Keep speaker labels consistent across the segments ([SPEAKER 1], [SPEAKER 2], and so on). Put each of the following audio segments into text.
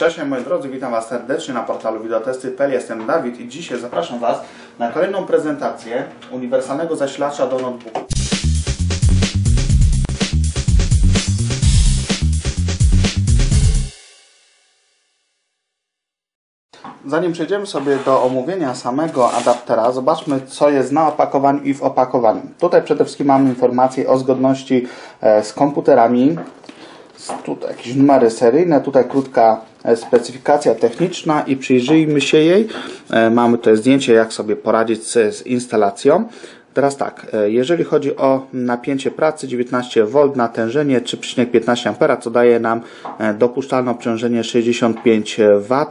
[SPEAKER 1] Cześć moi drodzy, witam Was serdecznie na portalu wideotesty.pl. Jestem Dawid i dzisiaj zapraszam Was na kolejną prezentację uniwersalnego zasilacza do notebooku. Zanim przejdziemy sobie do omówienia samego adaptera, zobaczmy co jest na opakowaniu i w opakowaniu. Tutaj przede wszystkim mamy informacje o zgodności e, z komputerami, tutaj jakieś numery seryjne, tutaj krótka specyfikacja techniczna i przyjrzyjmy się jej. E, mamy tutaj zdjęcie, jak sobie poradzić z, instalacją. Teraz tak, e, jeżeli chodzi o napięcie pracy 19 V, natężenie 3,15 A, co daje nam dopuszczalne obciążenie 65 W,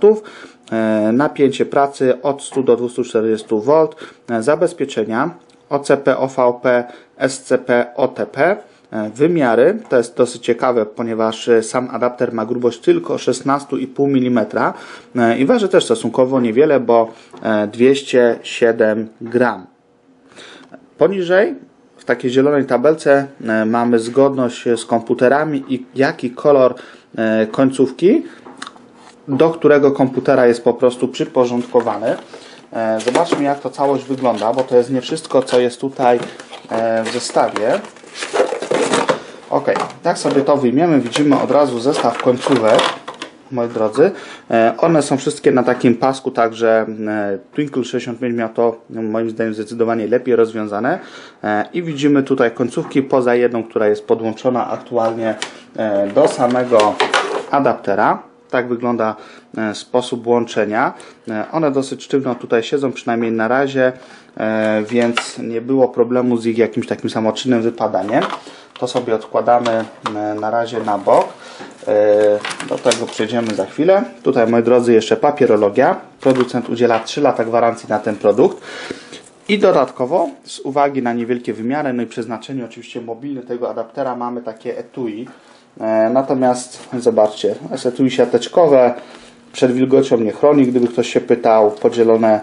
[SPEAKER 1] napięcie pracy od 100 do 240 V, zabezpieczenia OCP, OVP, SCP, OTP, E, wymiary. To jest dosyć ciekawe, ponieważ e, sam adapter ma grubość tylko 16,5 mm e, i waży też stosunkowo niewiele, bo 207 gram. Poniżej w takiej zielonej tabelce mamy zgodność z komputerami i jaki kolor końcówki, do którego komputera jest po prostu przyporządkowany. Zobaczmy jak to całość wygląda, bo to jest nie wszystko co jest tutaj w zestawie. Ok, tak sobie to wyjmiemy. Widzimy od razu zestaw końcówek, moi drodzy. E, one są wszystkie na takim pasku, także e, Twinkle 65 miał to moim zdaniem zdecydowanie lepiej rozwiązane. E, I widzimy tutaj końcówki poza jedną, która jest podłączona aktualnie do samego adaptera. Tak wygląda sposób łączenia. One dosyć sztywno tutaj siedzą, przynajmniej na razie, więc nie było problemu z ich jakimś takim samoczynnym wypadaniem. To sobie odkładamy e, na razie na bok. E, do tego przejdziemy za chwilę. Tutaj, moi drodzy, jeszcze papierologia. Producent udziela 3 lata gwarancji na ten produkt. I dodatkowo, z uwagi na niewielkie wymiary, no i przeznaczenie oczywiście mobilne tego adaptera, mamy takie etui. E, natomiast zobaczcie, jest etui siateczkowe, przed wilgocią nie chroni, gdyby ktoś się pytał, podzielone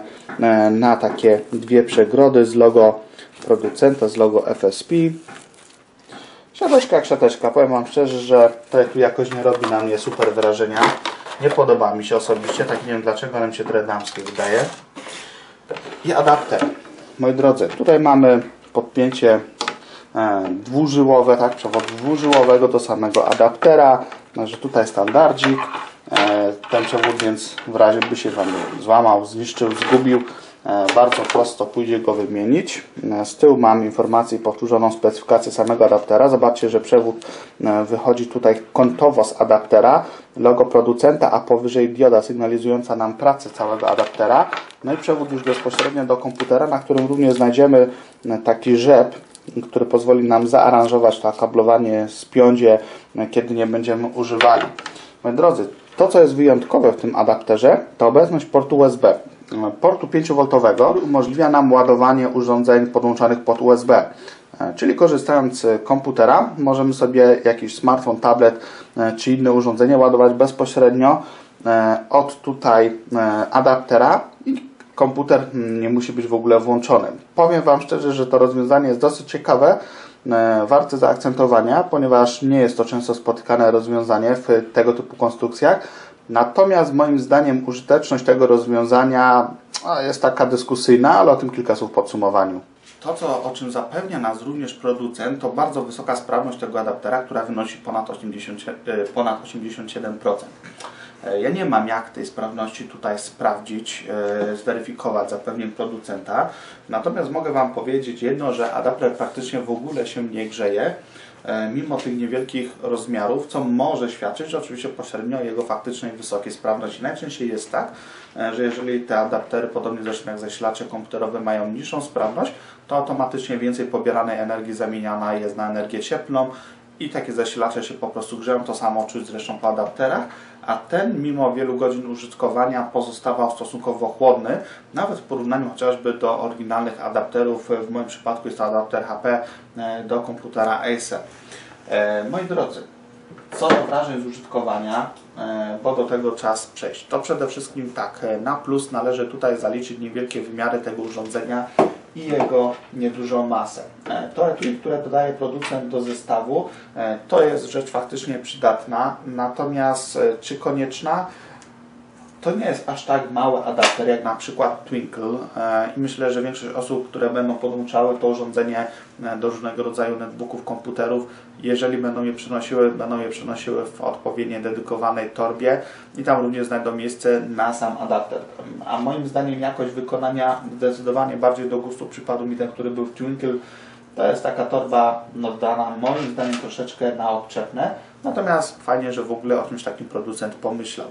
[SPEAKER 1] na takie dwie przegrody z logo producenta, z logo FSP. Siateczka jak siateczka. Powiem Wam szczerze, że to jakoś nie robi na mnie super wrażenia. Nie podoba mi się osobiście. Tak nie wiem dlaczego, mi się trochę damskie wydaje. I adapter. Moi drodzy, tutaj mamy podpięcie e, dwużyłowe, tak, przewód dwużyłowego do samego adaptera. Także tutaj standardzik. E, ten przewód więc w razie by się Wam złamał, zniszczył, zgubił, bardzo prosto pójdzie go wymienić. E, z tyłu mam informację i powtórzoną specyfikację samego adaptera. Zobaczcie, że przewód e, wychodzi tutaj kątowo z adaptera, logo producenta, a powyżej dioda sygnalizująca nam pracę całego adaptera. No i przewód już bezpośrednio do komputera, na którym również znajdziemy taki rzep, który pozwoli nam zaaranżować to kablowanie, spiądzie, kiedy nie będziemy używali. Moi drodzy, to co jest wyjątkowe w tym adapterze, to obecność portu USB portu 5V umożliwia nam ładowanie urządzeń podłączanych pod USB. E, czyli korzystając z komputera możemy sobie jakiś smartfon, tablet e, czy inne urządzenie ładować bezpośrednio e, od tutaj adaptera i komputer nie musi być w ogóle włączony. Powiem Wam szczerze, że to rozwiązanie jest dosyć ciekawe, warte zaakcentowania, ponieważ nie jest to często spotykane rozwiązanie w tego typu konstrukcjach. Natomiast moim zdaniem użyteczność tego rozwiązania jest taka dyskusyjna, ale o tym kilka słów w podsumowaniu. To, co, o czym zapewnia nas również producent, to bardzo wysoka sprawność tego adaptera, która wynosi ponad, 80, e, ponad 87%. E, ja nie mam jak tej sprawności tutaj sprawdzić, e, zweryfikować zapewnień producenta. Natomiast mogę Wam powiedzieć jedno, że adapter praktycznie w ogóle się nie grzeje. E, mimo tych niewielkich rozmiarów, co może świadczyć oczywiście pośrednio o jego faktycznej wysokiej sprawności. Najczęściej jest tak, e, że jeżeli te adaptery, podobnie zresztą jak zasilacze komputerowe, mają niższą sprawność, to automatycznie więcej pobieranej energii zamieniana jest na energię cieplną i takie zasilacze się po prostu grzeją. To samo czuć zresztą po adapterach a ten mimo wielu godzin użytkowania pozostawał stosunkowo chłodny, nawet w porównaniu chociażby do oryginalnych adapterów, w moim przypadku jest to adapter HP e, do komputera Acer. E, moi drodzy, co do wrażeń z użytkowania, e, bo do tego czas przejść. To przede wszystkim tak, na plus należy tutaj zaliczyć niewielkie wymiary tego urządzenia i jego niedużą masę. E, to które dodaje producent do zestawu, e, to jest rzecz faktycznie przydatna, natomiast e, czy konieczna? To nie jest aż tak mały adapter jak na przykład Twinkle e, i myślę, że większość osób, które będą podłączały to urządzenie e, do różnego rodzaju netbooków, komputerów, jeżeli będą je przynosiły, będą je przynosiły w odpowiedniej dedykowanej torbie i tam również znajdą miejsce na sam adapter. A moim zdaniem jakość wykonania zdecydowanie bardziej do gustu przypadł mi ten, który był w Twinkle. To jest taka torba no, dana moim zdaniem troszeczkę na odczepne, natomiast fajnie, że w ogóle o czymś takim producent pomyślał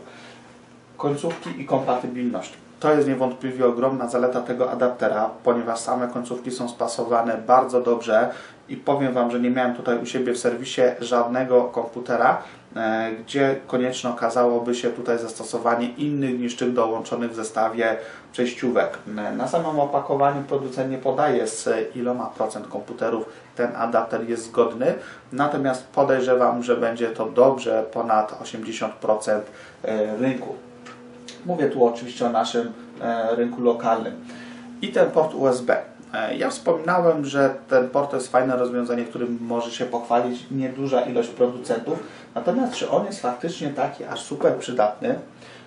[SPEAKER 1] końcówki i kompatybilność. To jest niewątpliwie ogromna zaleta tego adaptera, ponieważ same końcówki są spasowane bardzo dobrze i powiem Wam, że nie miałem tutaj u siebie w serwisie żadnego komputera, e, gdzie konieczne okazałoby się tutaj zastosowanie innych niż tych dołączonych w zestawie przejściówek. E, Na samym opakowaniu producent nie podaje z iloma procent komputerów ten adapter jest zgodny, natomiast podejrzewam, że będzie to dobrze ponad 80% e, rynku. Mówię tu oczywiście o naszym e, rynku lokalnym. I ten port USB. E, Ja wspominałem, że ten port to jest fajne rozwiązanie, którym może się pochwalić nieduża ilość producentów. Natomiast czy on jest faktycznie taki aż super przydatny?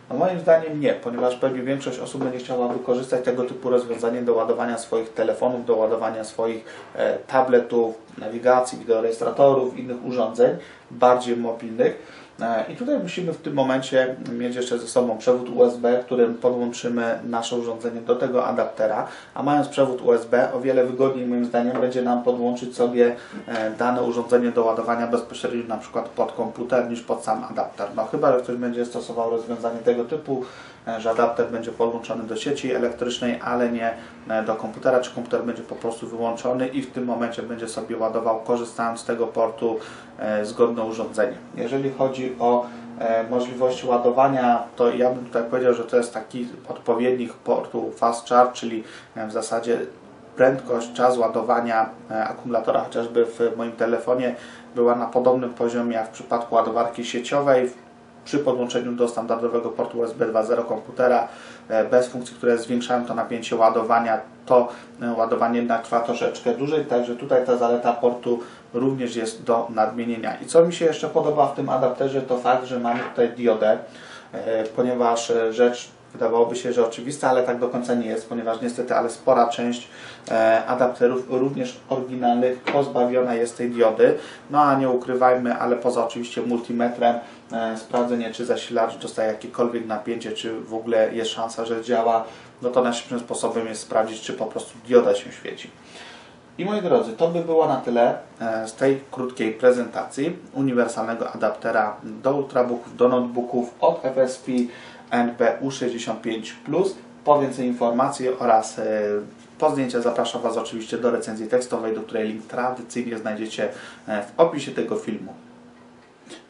[SPEAKER 1] No moim zdaniem nie, ponieważ pewnie większość osób będzie chciała wykorzystać tego typu rozwiązanie do ładowania swoich telefonów, do ładowania swoich e, tabletów, nawigacji, wideorejestratorów, innych urządzeń bardziej mobilnych. E, I tutaj musimy w tym momencie mieć jeszcze ze sobą przewód USB, którym podłączymy nasze urządzenie do tego adaptera, a mając przewód USB o wiele wygodniej moim zdaniem będzie nam podłączyć sobie e, dane urządzenie do ładowania bezpośrednio na przykład pod komputer niż pod sam adapter. No chyba, że ktoś będzie stosował rozwiązanie tego typu, że adapter będzie podłączony do sieci elektrycznej, ale nie do komputera, czy komputer będzie po prostu wyłączony i w tym momencie będzie sobie ładował korzystając z tego portu zgodne urządzenie. Jeżeli chodzi o e, możliwości ładowania, to ja bym tutaj powiedział, że to jest taki odpowiednik portu fast charge, czyli e, w zasadzie prędkość, czas ładowania e, akumulatora, chociażby w moim telefonie była na podobnym poziomie jak w przypadku ładowarki sieciowej przy podłączeniu do standardowego portu USB 2.0 komputera bez funkcji, które zwiększają to napięcie ładowania, to ładowanie jednak trwa troszeczkę dłużej, także tutaj ta zaleta portu również jest do nadmienienia. I co mi się jeszcze podoba w tym adapterze, to fakt, że mamy tutaj diodę, ponieważ rzecz wydawałoby się, że oczywista, ale tak do końca nie jest, ponieważ niestety, ale spora część adapterów, również oryginalnych, pozbawiona jest tej diody. No a nie ukrywajmy, ale poza oczywiście multimetrem, sprawdzenie czy zasilacz dostaje jakiekolwiek napięcie, czy w ogóle jest szansa, że działa, no to najszybszym sposobem jest sprawdzić, czy po prostu dioda się świeci. I moi drodzy, to by było na tyle z tej krótkiej prezentacji uniwersalnego adaptera do ultrabooków, do notebooków od FSP NP-U65+. Po więcej informacji oraz po zdjęcia zapraszam Was oczywiście do recenzji tekstowej, do której link tradycyjnie znajdziecie w opisie tego filmu.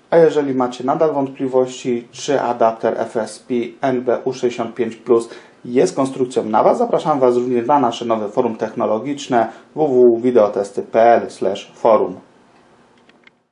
[SPEAKER 1] A jeżeli macie nadal wątpliwości, czy adapter FSP NB-U65 jest konstrukcją na Was, zapraszam Was również na nasze nowe forum technologiczne www.videotesty.pl/forum.